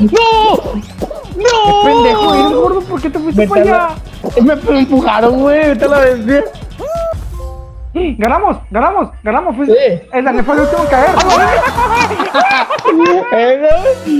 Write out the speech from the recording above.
¡No! ¡No! ¡Qué Pendejo, eres gordo, ¿por qué te fuiste para allá? Me, empujaron, güey. Vete a la vez. Ganamos, ganamos, ganamos. Fuiste... Sí. El Daniel fue el último en caer.